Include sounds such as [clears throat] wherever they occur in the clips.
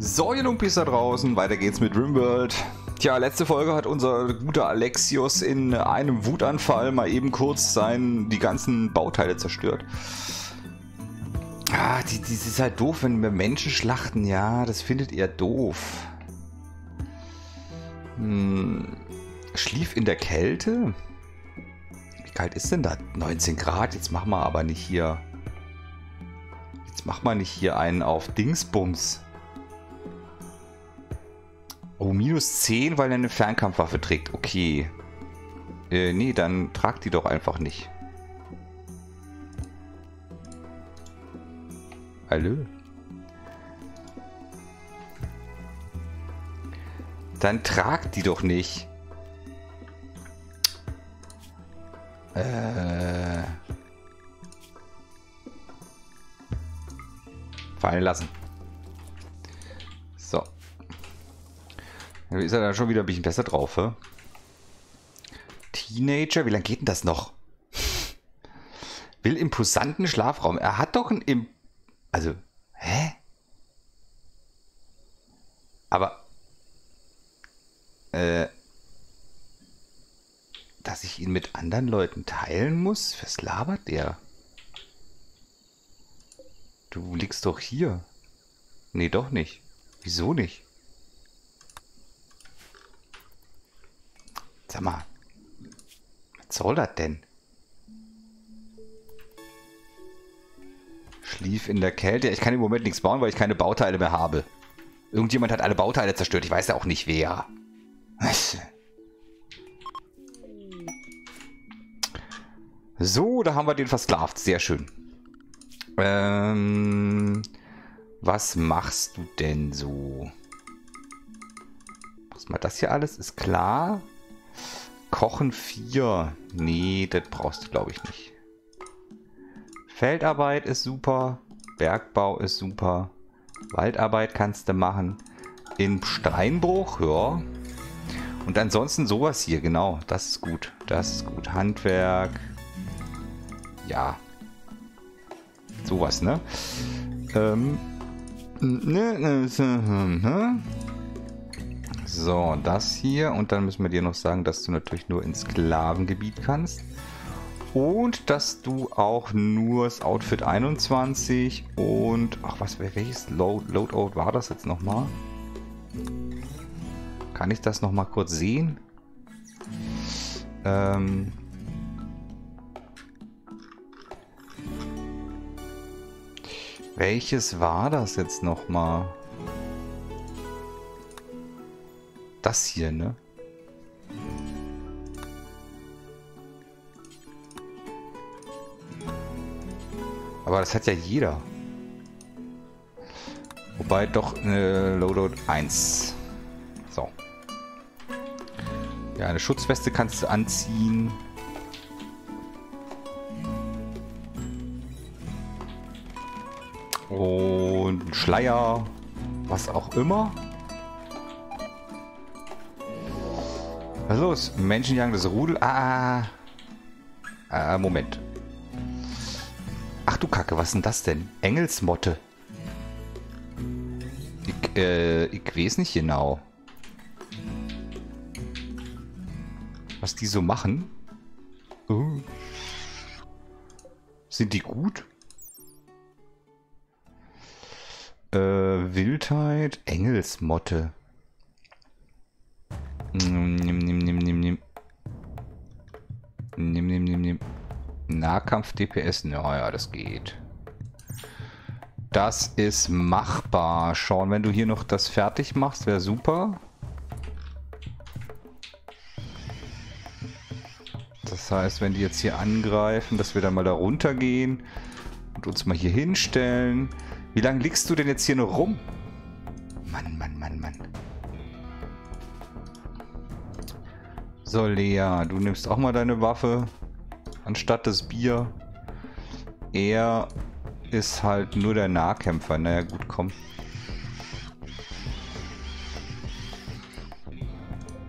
So, ihr Lumpis da draußen, weiter geht's mit Rimworld. Tja, letzte Folge hat unser guter Alexios in einem Wutanfall mal eben kurz sein, die ganzen Bauteile zerstört. Ah, die, die ist halt doof, wenn wir Menschen schlachten. Ja, das findet ihr doof. Hm, schlief in der Kälte? Wie kalt ist denn da? 19 Grad. Jetzt machen wir aber nicht hier... Jetzt machen wir nicht hier einen auf Dingsbums. Oh, minus 10, weil er eine Fernkampfwaffe trägt. Okay. Äh, nee, dann tragt die doch einfach nicht. Hallo? Dann tragt die doch nicht. Äh. Fallen lassen. Ist er dann schon wieder ein bisschen besser drauf, hä? Teenager, wie lange geht denn das noch? Will imposanten Schlafraum. Er hat doch einen... Im also, hä? Aber... Äh... Dass ich ihn mit anderen Leuten teilen muss? Was labert der? Du liegst doch hier. Nee, doch nicht. Wieso nicht? Sag mal, was soll das denn? Schlief in der Kälte. Ich kann im Moment nichts bauen, weil ich keine Bauteile mehr habe. Irgendjemand hat alle Bauteile zerstört. Ich weiß ja auch nicht wer. [laughs] So, da haben wir den versklavt. Sehr schön. Ähm, was machst du denn so? Machst mal das hier alles? Ist klar. Kochen 4. Nee, das brauchst du, glaube ich, nicht. Feldarbeit ist super. Bergbau ist super. Waldarbeit kannst du machen. In Steinbruch, ja. Und ansonsten sowas hier, genau. Das ist gut. Das ist gut. Handwerk. Ja. Sowas, ne? Ähm. Ne, ne, ne, so, das hier. Und dann müssen wir dir noch sagen, dass du natürlich nur ins Sklavengebiet kannst. Und dass du auch nur das Outfit 21 und... Ach, was, welches Load, Loadout war das jetzt nochmal? Kann ich das nochmal kurz sehen? Ähm... Welches war das jetzt nochmal? Das hier, ne? Aber das hat ja jeder. Wobei doch eine Loadout 1. So. Ja, eine Schutzweste kannst du anziehen. Und Schleier. Was auch immer. Was los? Menschenjagen das Rudel. Ah. ah. Moment. Ach du Kacke, was ist denn das denn? Engelsmotte. Ich, äh, ich weiß nicht genau. Was die so machen. Uh. Sind die gut? Äh, Wildheit, Engelsmotte. Nimm, Nahkampf DPS, naja, das geht. Das ist machbar. Schauen, wenn du hier noch das fertig machst, wäre super. Das heißt, wenn die jetzt hier angreifen, dass wir dann mal da runter gehen und uns mal hier hinstellen. Wie lange liegst du denn jetzt hier noch rum? Mann, Mann, Mann, Mann. So, Lea, du nimmst auch mal deine Waffe anstatt das Bier. Er ist halt nur der Nahkämpfer. Naja, gut, komm.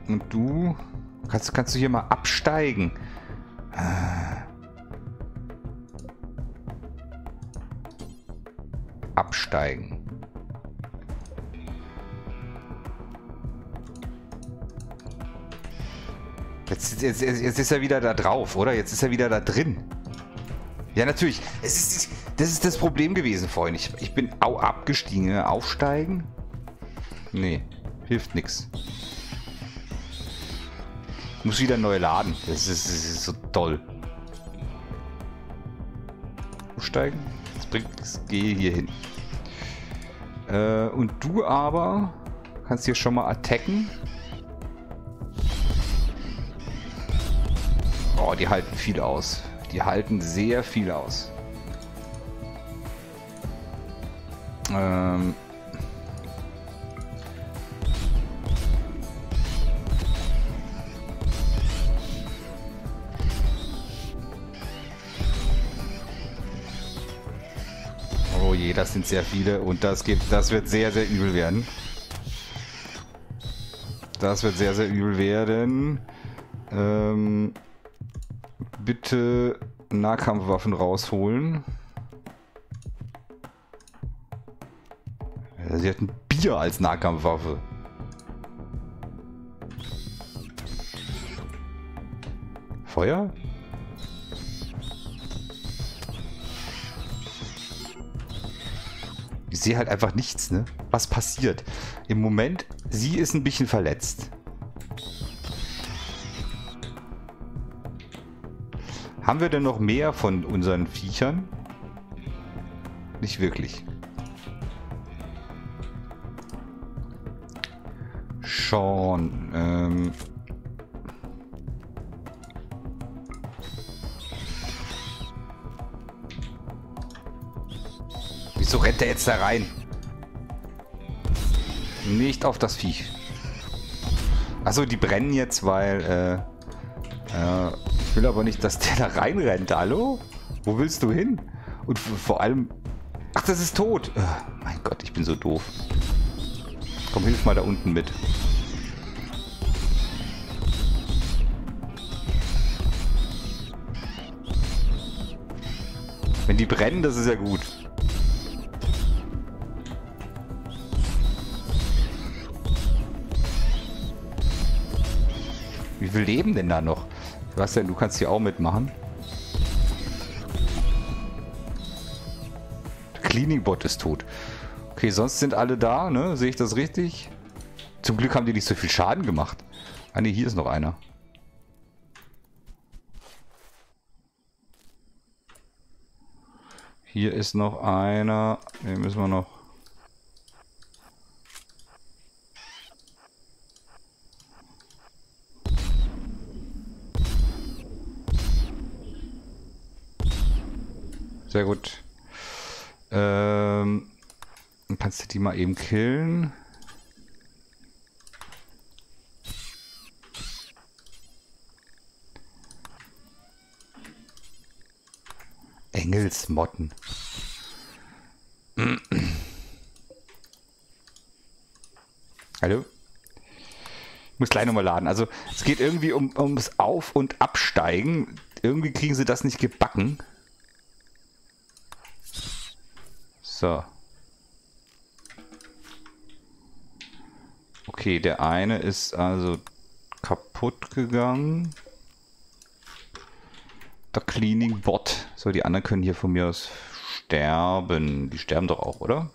Und du? Kannst, kannst du hier mal absteigen? Absteigen. Jetzt, jetzt, jetzt ist er wieder da drauf, oder? Jetzt ist er wieder da drin. Ja, natürlich. Es ist, das ist das Problem gewesen vorhin. Ich, ich bin au abgestiegen. Aufsteigen? Nee, hilft nichts. Muss wieder neu laden. Das ist, das ist so toll. Aufsteigen? Das bringt nichts. Gehe hier hin. Äh, und du aber kannst hier schon mal attacken. Die halten viel aus. Die halten sehr viel aus. Ähm... Oh je, das sind sehr viele und das geht, das wird sehr, sehr übel werden. Das wird sehr, sehr übel werden. Ähm, bitte Nahkampfwaffen rausholen. Sie hat ein Bier als Nahkampfwaffe. Feuer? Ich sehe halt einfach nichts, ne? Was passiert? Im Moment, sie ist ein bisschen verletzt. Haben wir denn noch mehr von unseren Viechern? Nicht wirklich. Schon. Ähm Wieso rennt er jetzt da rein? Nicht auf das Viech. Achso, die brennen jetzt, weil äh, äh, ich will aber nicht, dass der da reinrennt. Hallo? Wo willst du hin? Und vor allem... Ach, das ist tot. Oh, mein Gott, ich bin so doof. Komm, hilf mal da unten mit. Wenn die brennen, das ist ja gut. Wie viel leben denn da noch? Sebastian, du kannst hier auch mitmachen. Cleaning Bot ist tot. Okay, sonst sind alle da, ne? Sehe ich das richtig? Zum Glück haben die nicht so viel Schaden gemacht. Ah ne, hier ist noch einer. Hier ist noch einer. Den müssen wir noch Sehr gut. Ähm, kannst du die mal eben killen? Engelsmotten. Hallo? Ich muss gleich nochmal laden. Also es geht irgendwie um, ums Auf- und Absteigen. Irgendwie kriegen sie das nicht gebacken. So. Okay, der eine ist also kaputt gegangen. Der Cleaning Bot. So, die anderen können hier von mir aus sterben. Die sterben doch auch, oder?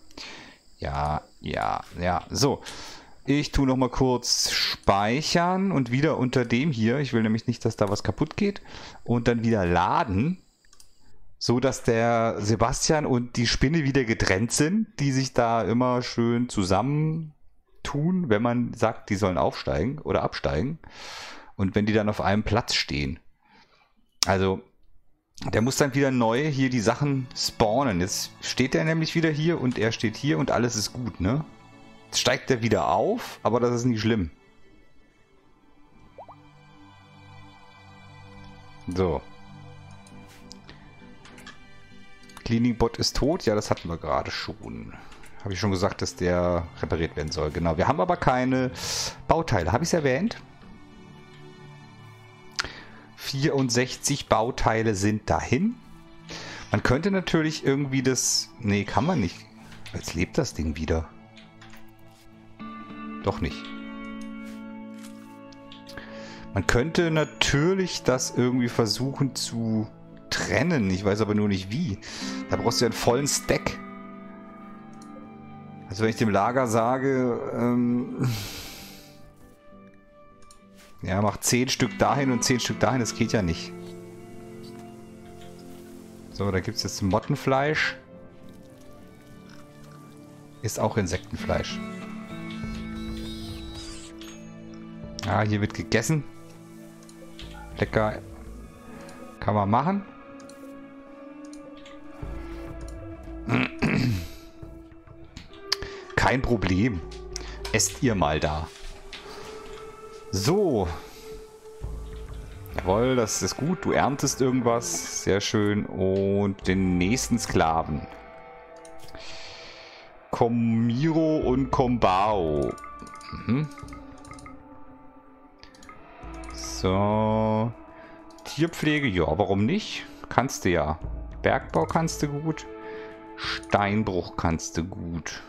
Ja, ja, ja. So. Ich tue noch mal kurz speichern und wieder unter dem hier. Ich will nämlich nicht, dass da was kaputt geht. Und dann wieder laden so dass der Sebastian und die Spinne wieder getrennt sind, die sich da immer schön zusammentun, wenn man sagt, die sollen aufsteigen oder absteigen. Und wenn die dann auf einem Platz stehen. Also, der muss dann wieder neu hier die Sachen spawnen. Jetzt steht er nämlich wieder hier und er steht hier und alles ist gut, ne? Jetzt steigt er wieder auf, aber das ist nicht schlimm. So. Cleaning-Bot ist tot. Ja, das hatten wir gerade schon. Habe ich schon gesagt, dass der repariert werden soll. Genau. Wir haben aber keine Bauteile. Habe ich es erwähnt? 64 Bauteile sind dahin. Man könnte natürlich irgendwie das... Nee, kann man nicht. Jetzt lebt das Ding wieder. Doch nicht. Man könnte natürlich das irgendwie versuchen zu trennen. Ich weiß aber nur nicht wie. Da brauchst du ja einen vollen Stack. Also wenn ich dem Lager sage, ähm, [laughs] ja, mach 10 Stück dahin und 10 Stück dahin, das geht ja nicht. So, da gibt es jetzt Mottenfleisch. Ist auch Insektenfleisch. Ah, hier wird gegessen. Lecker. Kann man machen. Kein Problem. Esst ihr mal da. So. Jawohl, das ist gut. Du erntest irgendwas. Sehr schön. Und den nächsten Sklaven. Komiro und Kombao. Mhm. So. Tierpflege, ja, warum nicht? Kannst du ja. Bergbau kannst du gut. Steinbruch kannst du gut.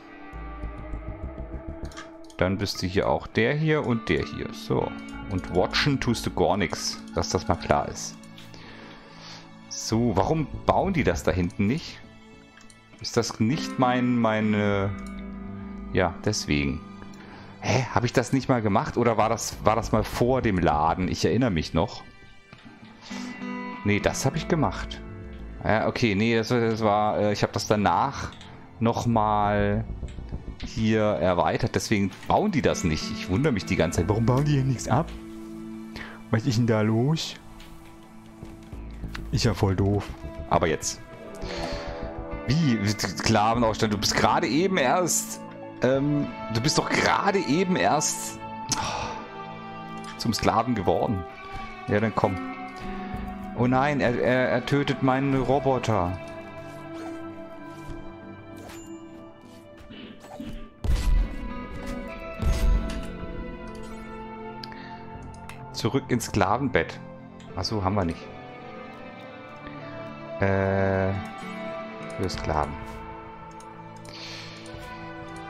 Dann bist du hier auch der hier und der hier. So. Und watchen tust du gar nichts, dass das mal klar ist. So, warum bauen die das da hinten nicht? Ist das nicht mein, meine... Ja, deswegen. Hä, habe ich das nicht mal gemacht? Oder war das, war das mal vor dem Laden? Ich erinnere mich noch. Nee, das habe ich gemacht. Ja, okay, nee, das, das war... Äh, ich habe das danach nochmal hier erweitert. Deswegen bauen die das nicht. Ich wundere mich die ganze Zeit. Warum bauen die hier nichts ab? Was ist denn da los? Ist ja voll doof. Aber jetzt. Wie? Sklavenaufstand. Du bist gerade eben erst... Ähm, du bist doch gerade eben erst oh, zum Sklaven geworden. Ja, dann komm. Oh nein, er, er, er tötet meinen Roboter. Zurück ins Sklavenbett. Achso, haben wir nicht. Äh, für Sklaven.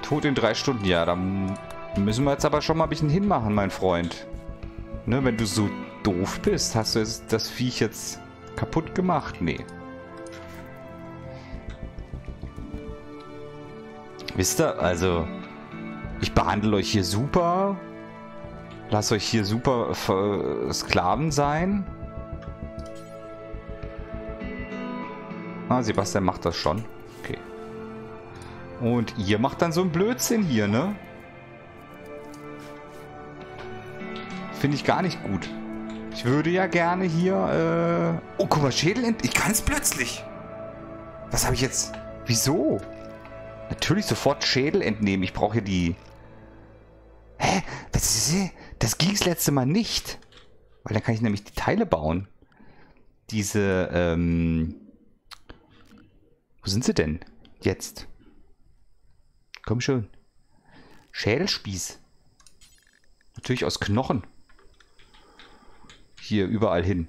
Tod in drei Stunden. Ja, da müssen wir jetzt aber schon mal ein bisschen hinmachen, mein Freund. Ne, wenn du so doof bist, hast du das Viech jetzt kaputt gemacht? Nee. Wisst ihr, also, ich behandle euch hier super. Lasst euch hier super Sklaven sein. Ah, Sebastian macht das schon. Okay. Und ihr macht dann so einen Blödsinn hier, ne? Finde ich gar nicht gut. Ich würde ja gerne hier, äh... Oh, guck mal, Schädel... Ich kann es plötzlich. Was habe ich jetzt... Wieso? Natürlich sofort Schädel entnehmen. Ich brauche hier die... Hä? Das ist... Das ging das letzte Mal nicht. Weil dann kann ich nämlich die Teile bauen. Diese, ähm... Wo sind sie denn? Jetzt. Komm schon. Schädelspieß. Natürlich aus Knochen. Hier überall hin.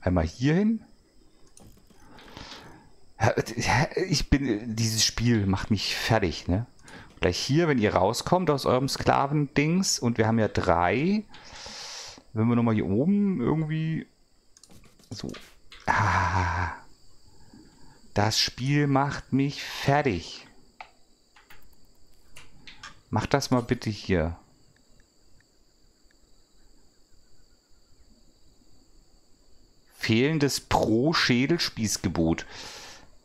Einmal hier hin. Ich bin. Dieses Spiel macht mich fertig, ne? Gleich hier, wenn ihr rauskommt aus eurem Sklavendings und wir haben ja drei. Wenn wir nochmal hier oben irgendwie so. Ah, das Spiel macht mich fertig. Mach das mal bitte hier. Fehlendes Pro-Schädelspießgebot.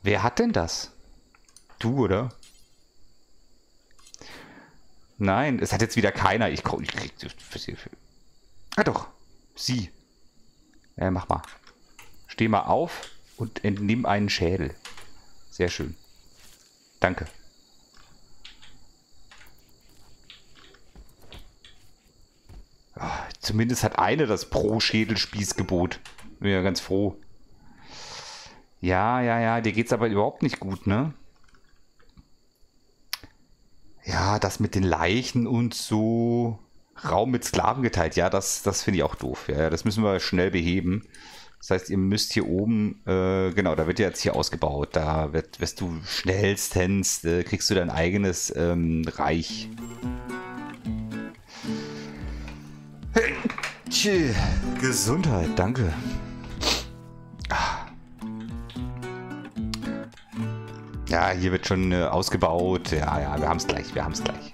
Wer hat denn das? Du, oder? Nein, es hat jetzt wieder keiner. Ich, ich krieg. Ah doch, sie. Ja, mach mal. Steh mal auf und entnimm einen Schädel. Sehr schön. Danke. Oh, zumindest hat eine das Pro-Schädelspießgebot. Bin ja ganz froh. Ja, ja, ja, dir geht's aber überhaupt nicht gut, ne? Ja, das mit den Leichen und so Raum mit Sklaven geteilt. Ja, das, das finde ich auch doof. Ja, das müssen wir schnell beheben. Das heißt, ihr müsst hier oben, äh, genau, da wird ja jetzt hier ausgebaut. Da wird, wirst du schnellstens, äh, kriegst du dein eigenes ähm, Reich. Gesundheit, danke. Ja, hier wird schon äh, ausgebaut. Ja, ja, wir haben es gleich, wir haben es gleich.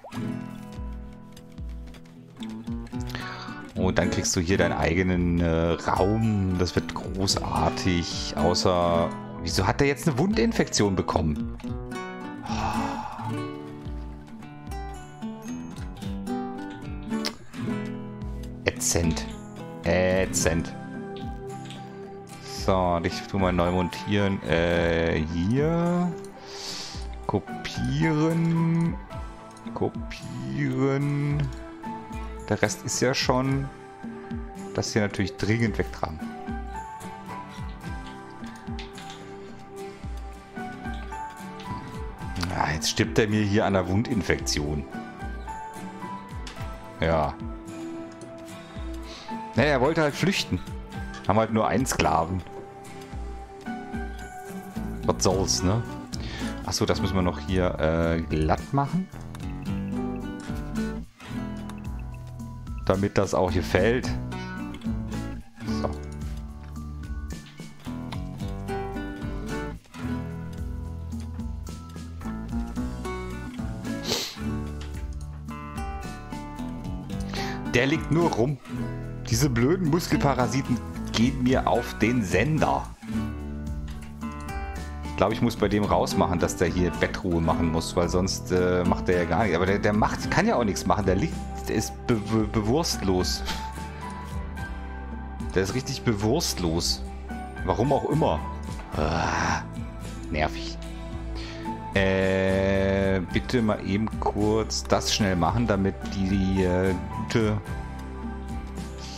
Und dann kriegst du hier deinen eigenen äh, Raum. Das wird großartig. Außer, wieso hat er jetzt eine Wundinfektion bekommen? Ätzend. Ätzend. So, dich tu mal neu montieren. Äh, hier. Kopieren. Kopieren. Der Rest ist ja schon... Das hier natürlich dringend wegtragen. Ja, jetzt stirbt er mir hier an der Wundinfektion. Ja. Naja, er wollte halt flüchten. Haben halt nur einen Sklaven. Was soll's, ne? Achso, das müssen wir noch hier äh, glatt machen. Damit das auch hier fällt. So. Der liegt nur rum. Diese blöden Muskelparasiten gehen mir auf den Sender. Ich glaube, ich muss bei dem rausmachen, dass der hier Bettruhe machen muss, weil sonst äh, macht der ja gar nichts. Aber der, der macht, kann ja auch nichts machen. Der liegt, der ist be be bewurstlos. Der ist richtig bewurstlos. Warum auch immer. Ah, nervig. Äh, bitte mal eben kurz das schnell machen, damit die äh, gute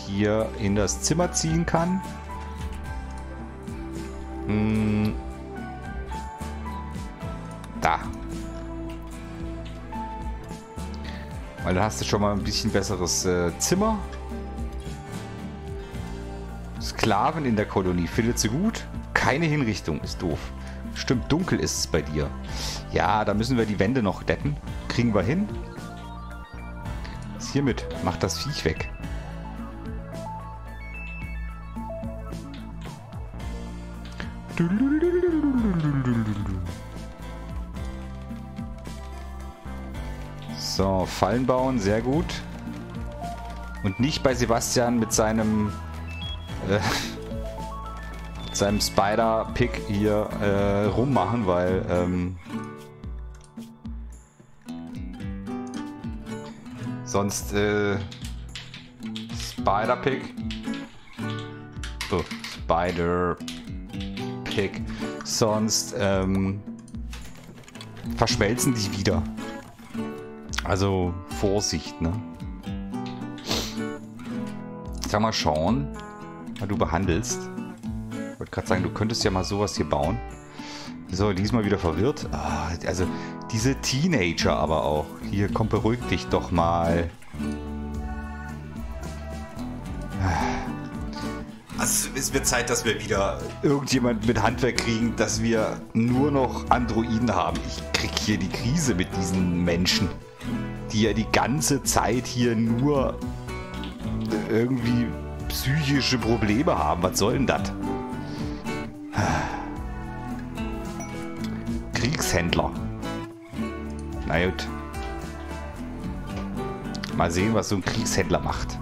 hier in das Zimmer ziehen kann. Hm. Da. Weil dann hast du schon mal ein bisschen besseres äh, Zimmer. Sklaven in der Kolonie. Findet sie gut? Keine Hinrichtung. Ist doof. Stimmt, dunkel ist es bei dir. Ja, da müssen wir die Wände noch decken. Kriegen wir hin. Was hiermit? Macht das Viech weg. So, Fallen bauen, sehr gut. Und nicht bei Sebastian mit seinem äh, mit [laughs] seinem Spider-Pick hier äh, rummachen, weil ähm, sonst äh, Spider-Pick oh, Spider-Pick sonst ähm, verschmelzen die wieder. Also Vorsicht, ne? Sag mal schauen, mal du behandelst. Ich wollte gerade sagen, du könntest ja mal sowas hier bauen. So, diesmal wieder verwirrt. Ah, also diese Teenager aber auch. Hier, komm, beruhig dich doch mal. Also es wird Zeit, dass wir wieder irgendjemand mit Handwerk kriegen, dass wir nur noch Androiden haben. Ich krieg hier die Krise mit diesen Menschen die ja die ganze Zeit hier nur irgendwie psychische Probleme haben. Was soll denn das? Kriegshändler. Na gut. Mal sehen, was so ein Kriegshändler macht.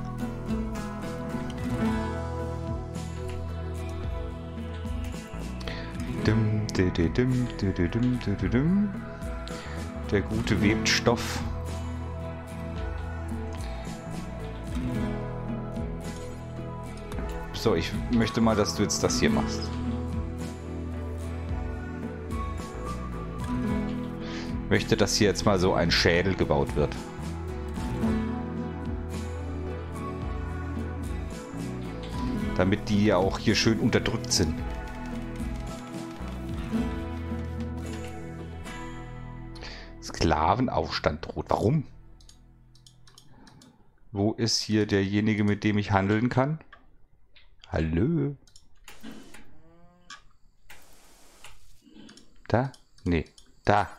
Der gute Webstoff. So, ich möchte mal, dass du jetzt das hier machst. Ich möchte, dass hier jetzt mal so ein Schädel gebaut wird. Damit die ja auch hier schön unterdrückt sind. Sklavenaufstand droht. Warum? Wo ist hier derjenige, mit dem ich handeln kann? Hallo? Da? Nee, da.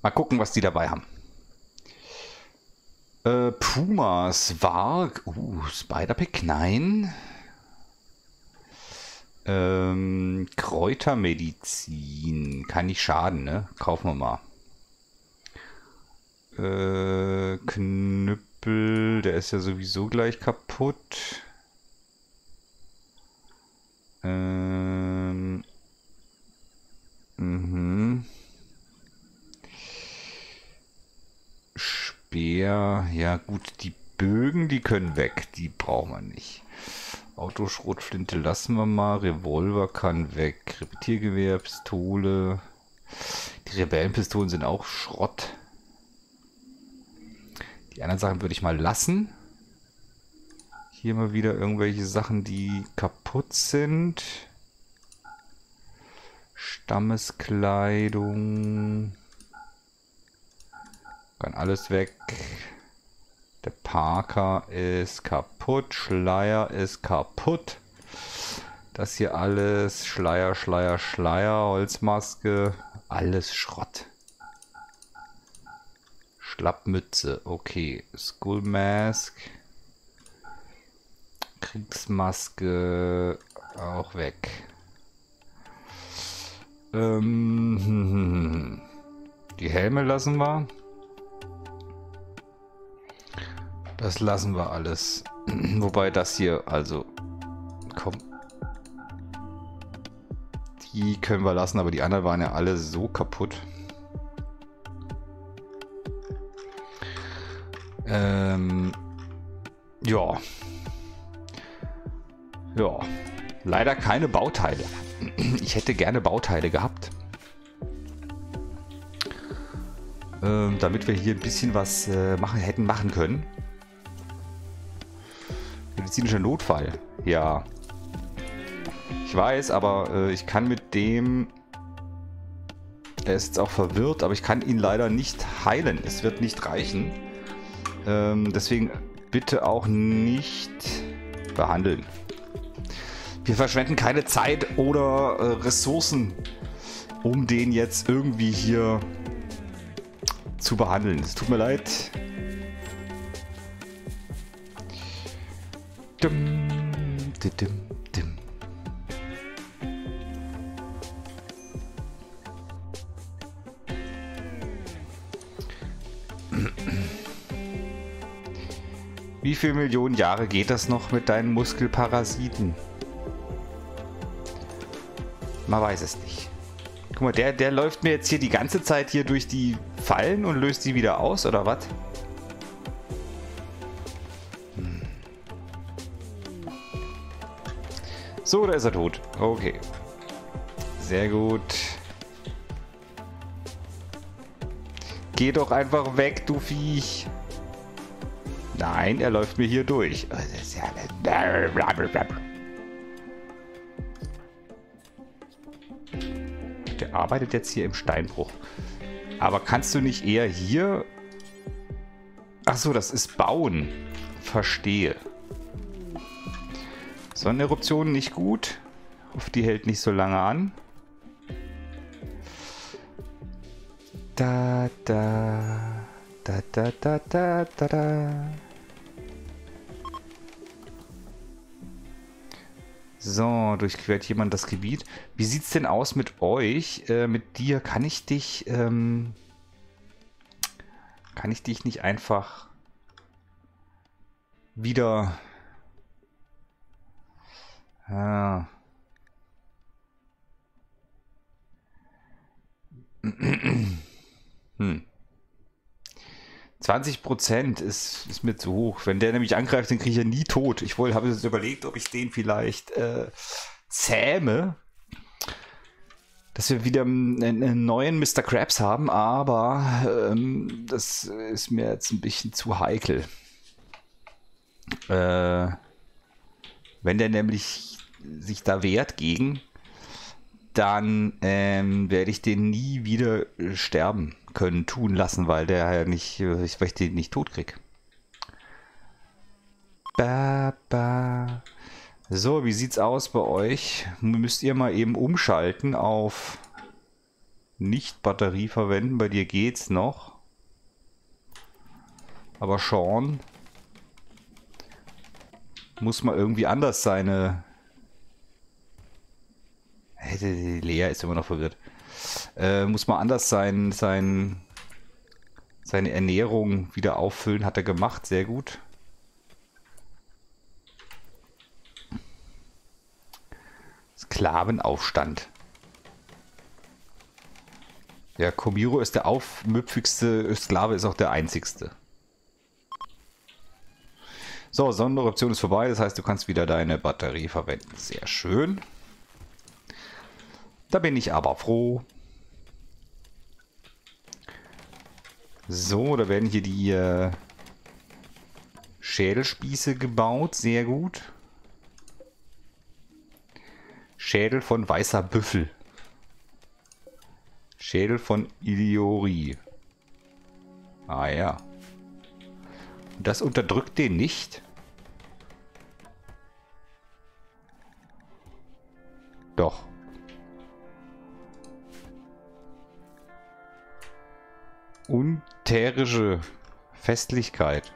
Mal gucken, was die dabei haben. Äh, Pumas, Warg, uh, Spider-Pick, nein. Ähm, Kräutermedizin, kann nicht schaden, ne? Kaufen wir mal. Äh, Knüppel, der ist ja sowieso gleich kaputt. Ähm, mhm. Speer, ja gut, die Bögen, die können weg, die brauchen wir nicht. Autoschrotflinte lassen wir mal, Revolver kann weg, Repetiergewehr, Pistole. Die Rebellenpistolen sind auch Schrott. Die anderen Sachen würde ich mal lassen. Hier mal wieder irgendwelche Sachen, die kaputt sind. Stammeskleidung. Kann alles weg. Der Parker ist kaputt. Schleier ist kaputt. Das hier alles. Schleier, Schleier, Schleier. Holzmaske. Alles Schrott. Schlappmütze. Okay. Skull Mask. Kriegsmaske. Auch weg. Ähm, [laughs] die Helme lassen wir. Das lassen wir alles. [clears throat] Wobei das hier, also, komm. Die können wir lassen, aber die anderen waren ja alle so kaputt. Ähm, ja. Ja. Leider keine Bauteile. [clears throat] Ich hätte gerne Bauteile gehabt. Ähm, damit wir hier ein bisschen was äh, machen, hätten machen können medizinischer Notfall. Ja. Ich weiß, aber äh, ich kann mit dem... Er ist jetzt auch verwirrt, aber ich kann ihn leider nicht heilen. Es wird nicht reichen. Ähm, deswegen bitte auch nicht behandeln. Wir verschwenden keine Zeit oder äh, Ressourcen, um den jetzt irgendwie hier zu behandeln. Es tut mir leid. Dum, dim, Wie viele Millionen Jahre geht das noch mit deinen Muskelparasiten? Man weiß es nicht. Guck mal, der, der läuft mir jetzt hier die ganze Zeit hier durch die Fallen und löst die wieder aus, oder was? So, da ist er tot. Okay. Sehr gut. Geh doch einfach weg, du Viech. Nein, er läuft mir hier durch. Der arbeitet jetzt hier im Steinbruch. Aber kannst du nicht eher hier... Ach so, das ist Bauen. Verstehe. Sonneneruption nicht gut. Auf die hält nicht so lange an. Da, da, da, da, da, da, da, da. So, durchquert jemand das Gebiet. Wie sieht's denn aus mit euch? Äh, mit dir kann ich dich, ähm, kann ich dich nicht einfach wieder ja. [clears throat] Hm. 20 Prozent ist, ist mir zu hoch. Wenn der nämlich angreift, dann kriege ich ja nie tot. Ich wollte, habe jetzt überlegt, ob ich den vielleicht äh, zähme, dass wir wieder einen, einen, neuen Mr. Krabs haben, aber ähm, das ist mir jetzt ein bisschen zu heikel. Äh, wenn der nämlich sich da wehrt gegen, dann ähm, werde ich den nie wieder sterben können, tun lassen, weil der ja nicht, weil ich den nicht tot krieg. Ba, ba. So, wie sieht's aus bei euch? Müsst ihr mal eben umschalten auf nicht Batterie verwenden. Bei dir geht's noch. Aber Sean muss mal irgendwie anders seine... Lea ist immer noch verwirrt. Äh, muss mal anders sein, sein, seine Ernährung wieder auffüllen. Hat er gemacht, sehr gut. Sklavenaufstand. Ja, Komiro ist der aufmüpfigste Sklave, ist auch der einzigste. So, Sonderoption ist vorbei, das heißt, du kannst wieder deine Batterie verwenden. Sehr schön. Da bin ich aber froh. So, da werden hier die äh, Schädelspieße gebaut. Sehr gut. Schädel von weißer Büffel. Schädel von Iliori. Ah ja. Das unterdrückt den nicht? Doch. Unterische Festlichkeit.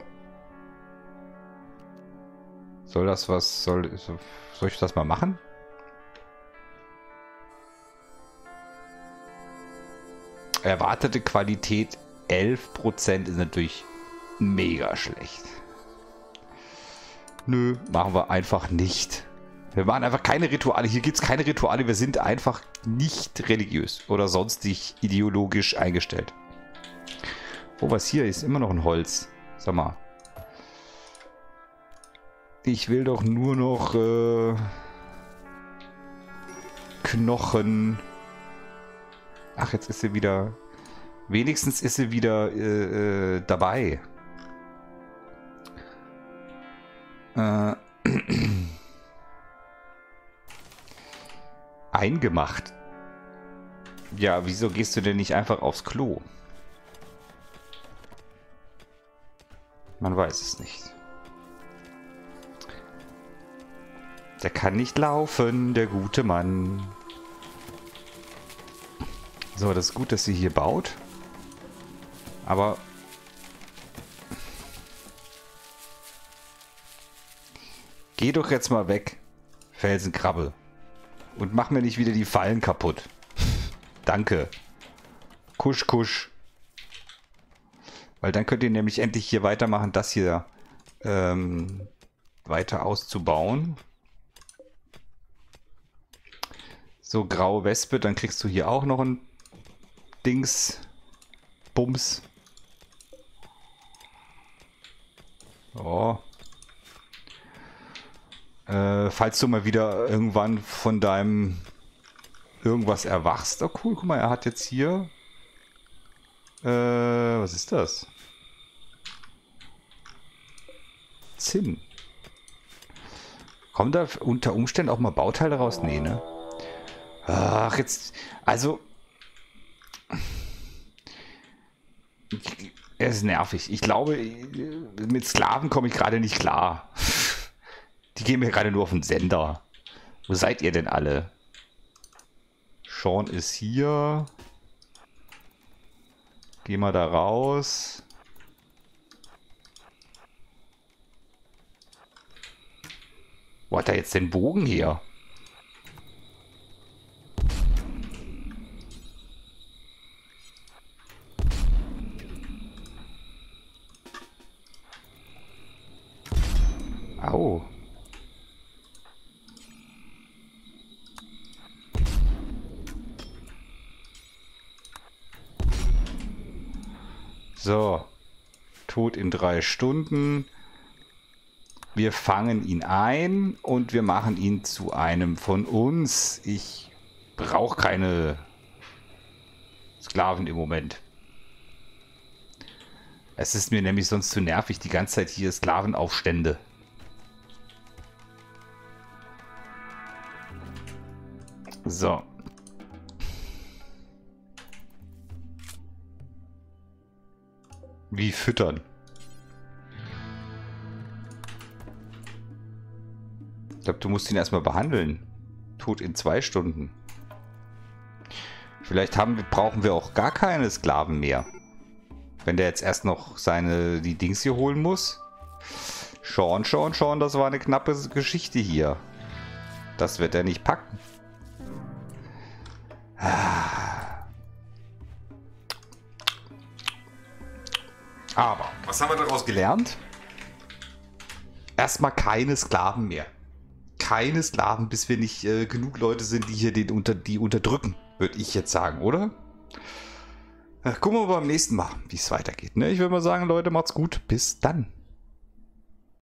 Soll das was, soll, soll ich das mal machen? Erwartete Qualität 11% ist natürlich mega schlecht. Nö, machen wir einfach nicht. Wir machen einfach keine Rituale. Hier gibt es keine Rituale. Wir sind einfach nicht religiös oder sonstig ideologisch eingestellt. Oh, was hier ist? Immer noch ein Holz. Sag mal. Ich will doch nur noch äh, Knochen. Ach, jetzt ist sie wieder... Wenigstens ist sie wieder äh, äh, dabei. Äh, [clears throat] eingemacht. Ja, wieso gehst du denn nicht einfach aufs Klo? Man weiß es nicht. Der kann nicht laufen, der gute Mann. So, das ist gut, dass sie hier baut. Aber... Geh doch jetzt mal weg, Felsenkrabbe. Und mach mir nicht wieder die Fallen kaputt. [laughs] Danke. Kusch, kusch. Weil dann könnt ihr nämlich endlich hier weitermachen, das hier ähm, weiter auszubauen. So, graue Wespe, dann kriegst du hier auch noch ein Dings. Bums. Oh. Äh, falls du mal wieder irgendwann von deinem irgendwas erwachst. Oh cool, guck mal, er hat jetzt hier... Äh, was ist das? Zinn. Kommen da unter Umständen auch mal Bauteile raus? Nee, ne? Ach, jetzt... Also, es ist nervig. Ich glaube, mit Sklaven komme ich gerade nicht klar. Die gehen mir gerade nur auf den Sender. Wo seid ihr denn alle? Sean ist hier. Geh mal da raus. Wo hat er jetzt den Bogen her? So. Tod in drei Stunden. Wir fangen ihn ein und wir machen ihn zu einem von uns. Ich brauche keine Sklaven im Moment. Es ist mir nämlich sonst zu nervig, die ganze Zeit hier Sklavenaufstände. So. Wie füttern? Ich glaube, du musst ihn erstmal behandeln. Tod in zwei Stunden. Vielleicht haben, brauchen wir auch gar keine Sklaven mehr. Wenn der jetzt erst noch seine die Dings hier holen muss. Schon, schon, schon, das war eine knappe Geschichte hier. Das wird er nicht packen. Was haben wir daraus gelernt? Erstmal keine Sklaven mehr. Keine Sklaven, bis wir nicht äh, genug Leute sind, die hier den unter, die unterdrücken, würde ich jetzt sagen, oder? Ja, gucken wir beim nächsten Mal, wie es weitergeht. Ne? Ich würde mal sagen, Leute, macht's gut. Bis dann.